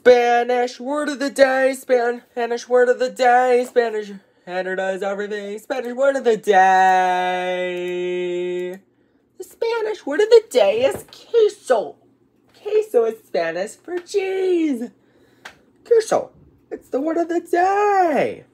Spanish word of the day, Spanish word of the day, Spanish standardize does everything, Spanish word of the day. The Spanish word of the day is queso. Queso is Spanish for cheese. Queso. It's the word of the day.